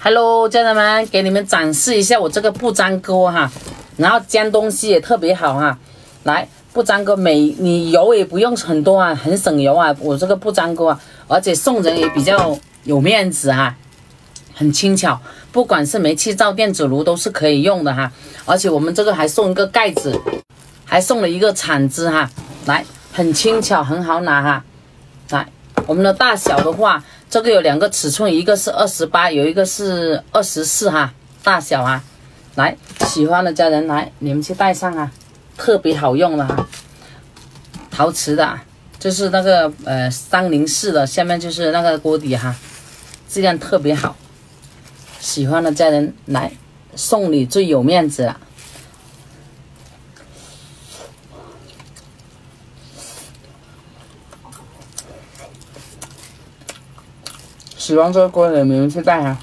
Hello，家人们，给你们展示一下我这个不粘锅哈，然后煎东西也特别好哈。来，不粘锅每你油也不用很多啊，很省油啊。我这个不粘锅啊，而且送人也比较有面子哈，很轻巧，不管是煤气灶、电子炉都是可以用的哈。而且我们这个还送一个盖子，还送了一个铲子哈。来，很轻巧，很好拿哈。来，我们的大小的话，这个有两个尺寸，一个是二十八，有一个是二十四哈，大小啊。来，喜欢的家人来，你们去带上啊，特别好用的哈，陶瓷的，就是那个呃三零四的，下面就是那个锅底哈，质量特别好。喜欢的家人来，送礼最有面子了。喜欢这个锅的，你们去带啊。